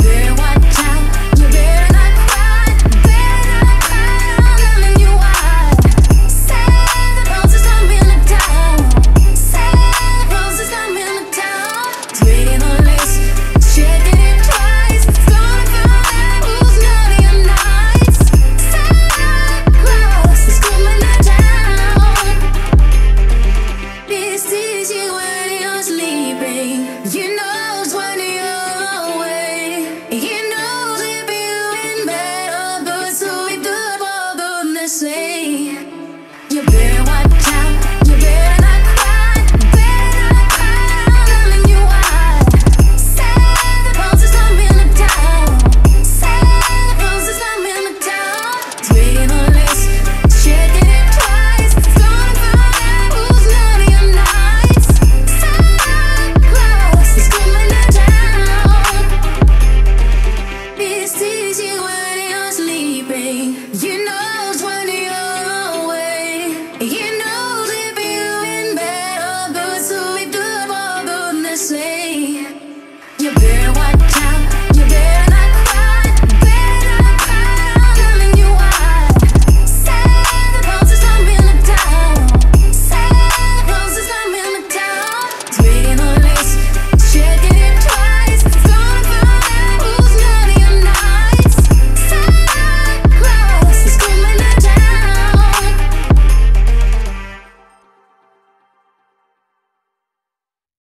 Yeah. say